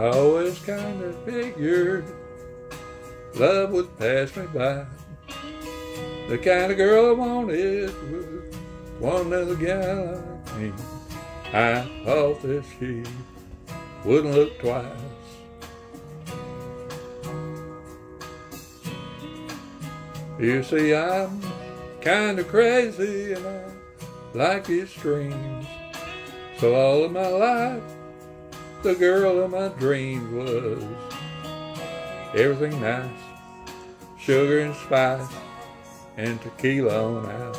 I always kind of figured love would pass me by. The kind of girl I wanted was one other guy like me. I thought that she wouldn't look twice. You see, I'm kind of crazy and I like extremes. So all of my life, the girl of my dreams was everything nice, sugar and spice, and tequila on ice.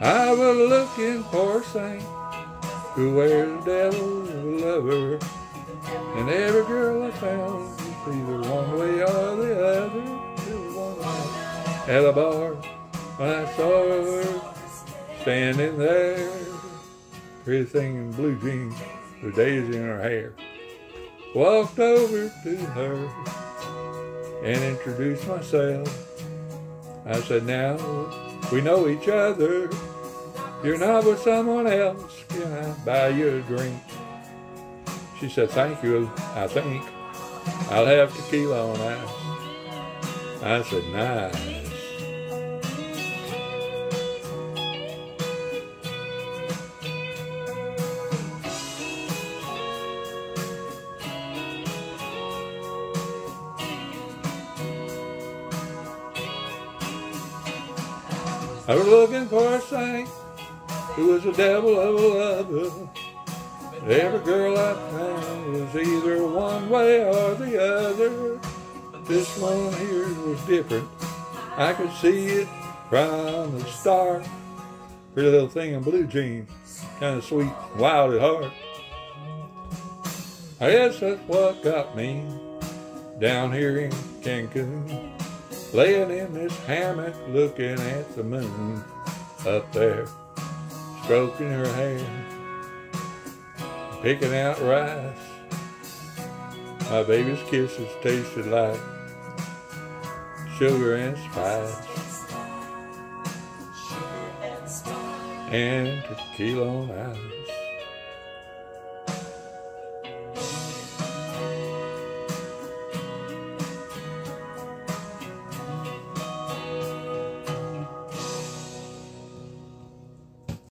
I was looking for a saint who wears devil's lover, and every girl I found was either one way or the other. At a bar, when I saw her standing there, pretty thing in blue jeans with daisy in her hair. Walked over to her and introduced myself. I said, now we know each other. You're not with someone else. Can I buy you a drink? She said, thank you, I think. I'll have tequila on ice. I said, nice. I was looking for a saint who was a devil of a lover. Every girl I found was either one way or the other. This one here was different. I could see it from the start. Pretty little thing in blue jeans, kind of sweet, wild at heart. I guess that's what got me down here in Cancun laying in this hammock looking at the moon up there, stroking her hair, picking out rice. My baby's kisses tasted like sugar and spice and tequila on ice.